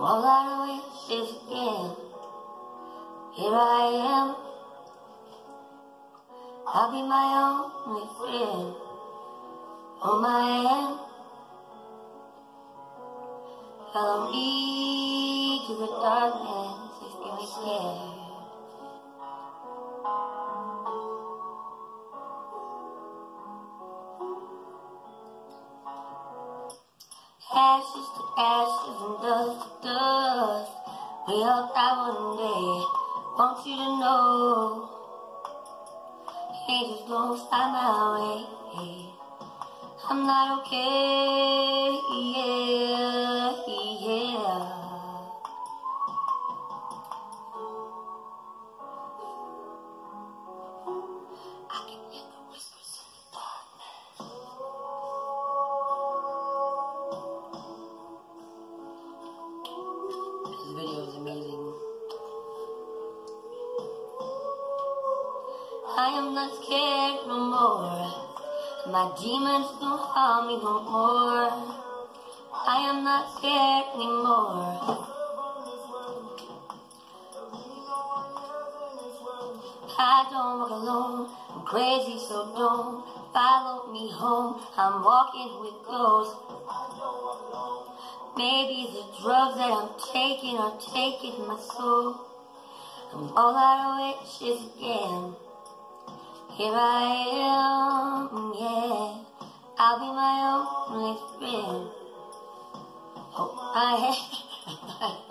all out of wishes again. Here I am. I'll be my only friend. Hold my hand. Follow me to the darkness Ashes to ashes and dust to dust. We all die one day. Want you to know. Haters gonna find my way. I'm not okay. Yeah, yeah. I can hear the whispers I am not scared no more. My demons don't harm me no more. I am not scared anymore. I don't walk alone. I'm crazy, so don't follow me home. I'm walking with ghosts. Maybe the drugs that I'm taking are taking my soul. I'm all out of wishes again. Here I am, yeah. I'll be my only friend. Oh, I